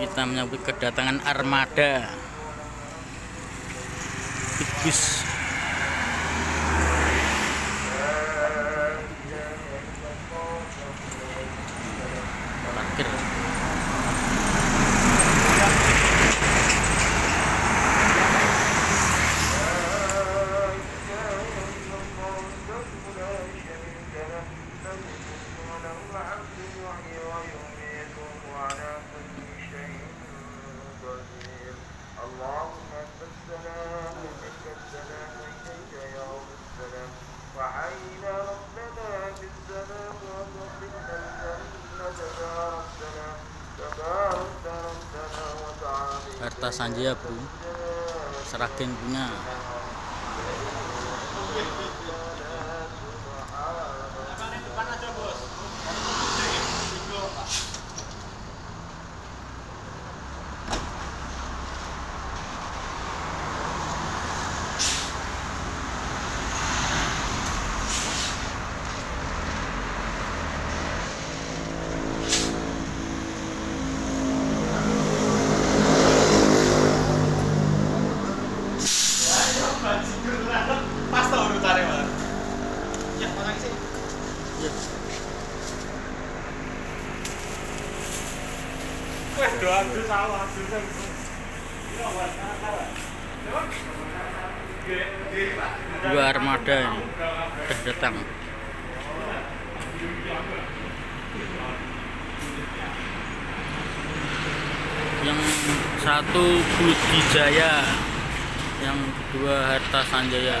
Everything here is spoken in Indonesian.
kita menyambut kedatangan armada. Bus السلام ومنك السلام واليك يعود السلام وحينا ربنا بالسلام وادخلنا الجنة دار السلام تبارك ربنا وتعالى harta sanjaya bro seragen punya Dua armada ini sudah datang yang satu Budi Jaya yang kedua Harta Sanjaya